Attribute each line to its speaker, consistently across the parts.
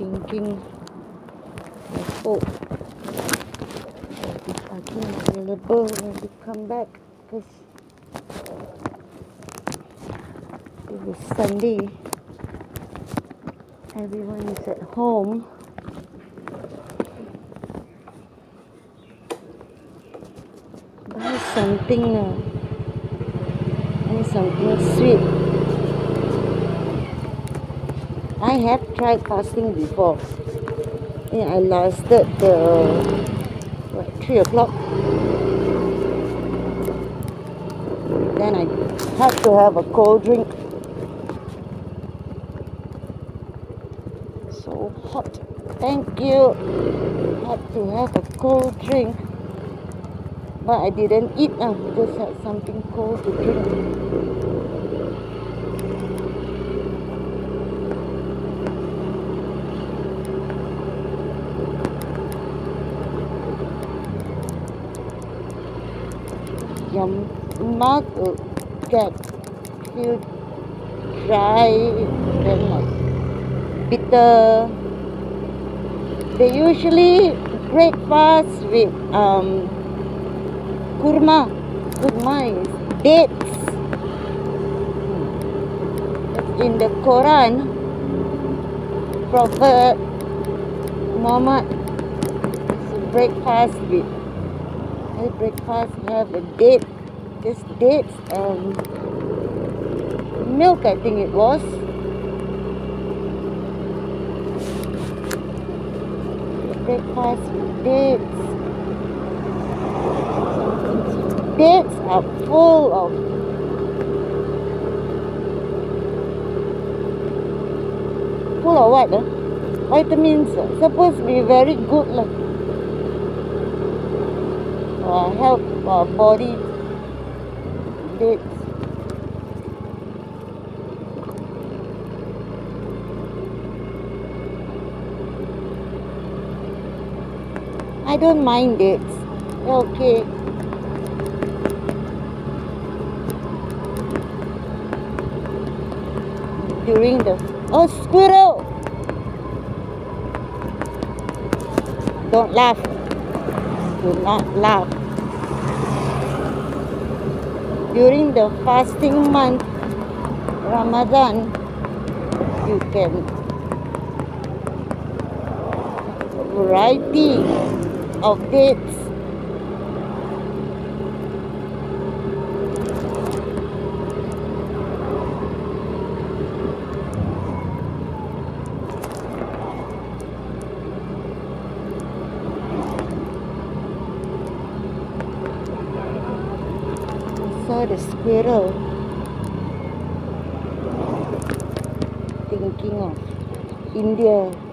Speaker 1: thinking I hope there'll be parking available when we come back because it is Sunday. Everyone is at home. Buy something now. Buy something sweet. I have tried fasting before. Yeah, I lasted the what three o'clock. Then I had to have a cold drink. So hot. Thank you. Had to have a cold drink. But I didn't eat ah, now. Just had something cold to drink. Your mouth will get feel dry, like bitter. They usually break fast with um kurma. Kurma is dates. In the Quran, Prophet Muhammad used to break fast with I breakfast have a date, just dates and milk I think it was. Breakfast with dates. Dates are full of full of what? Uh? Vitamins. Supposed to be very good. Like. Uh, help our body dates. I don't mind. They're okay. During the oh squirrel! Don't laugh. Do not laugh during the fasting month Ramadan you can variety of dates saw the squirrel thinking of India.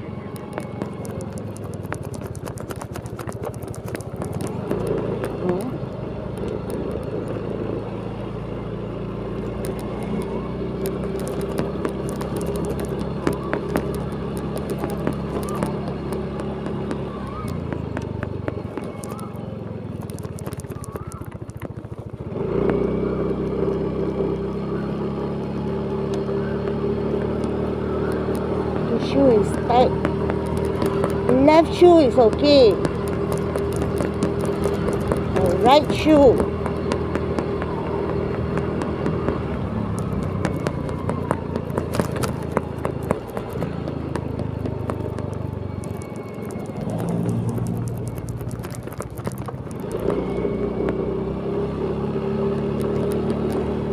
Speaker 1: Shoe is tight. Left shoe is okay. The right shoe.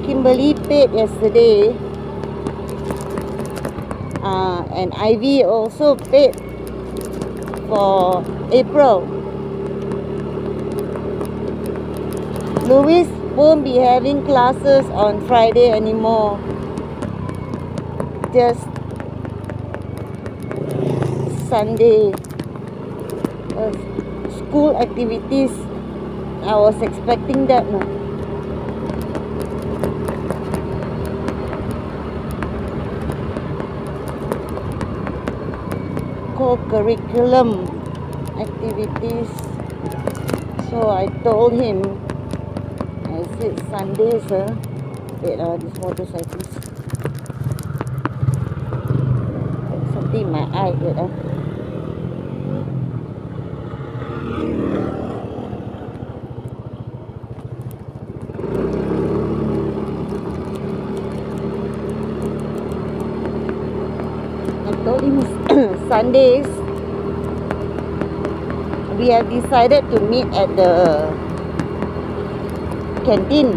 Speaker 1: Kimberly paid yesterday uh, and Ivy also paid for April. Louis won't be having classes on Friday anymore. Just Sunday. Uh, school activities. I was expecting that. No? Co-curriculum activities. So I told him, I said Sunday, sir. Wait, uh, this motorcyclist. Something in my eye wait ah I told him Sundays we have decided to meet at the canteen.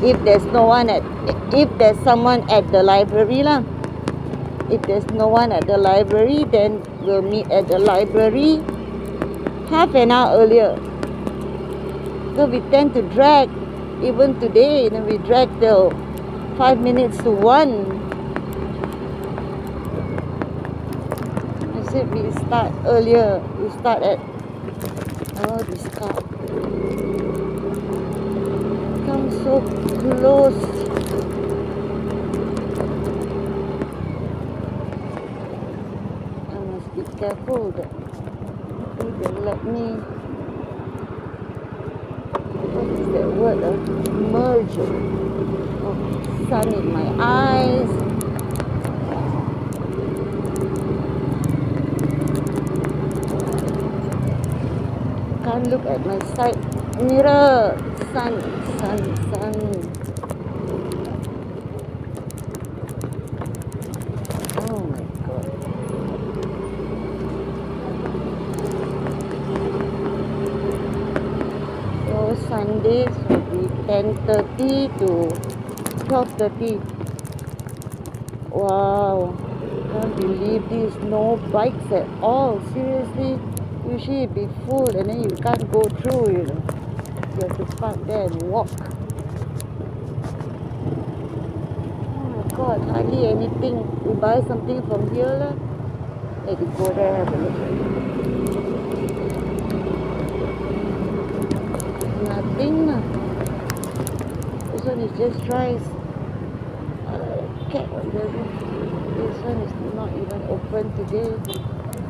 Speaker 1: If there's no one at if there's someone at the library lah. If there's no one at the library then we'll meet at the library half an hour earlier. So we tend to drag even today you know we drag till five minutes to one I said we start earlier? We start at oh this car come so close. I must be careful that they let me. What is that word? Uh, merge oh, sun in my eyes look at my side mirror. Sun sun sun. Oh my god. So sundays will be 10.30 to 12.30 wow. I can't believe this. No bikes at all. Seriously usually it be full and then you can't go through you know. You have to park there and walk. Oh my god hardly anything. We buy something from here lah like you go there have a look. Nothing lah. This one is just rice uh, cat this one is not even open today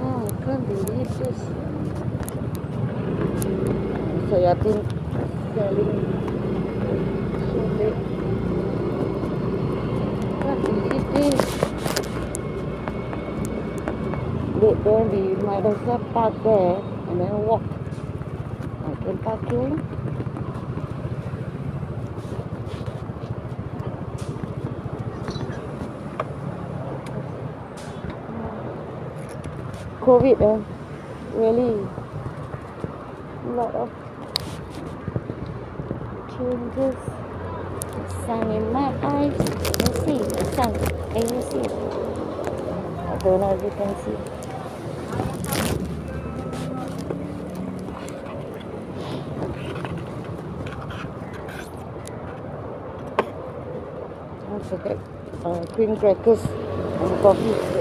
Speaker 1: oh I can't believe this so I've been selling so late can't believe this wait then we might as well park there and then walk? I can park here COVID eh? Really? A lot of changes. Sun in my eyes. You see. The sun. Can you see I don't know if you can see. Don't forget uh, cream crackers and coffee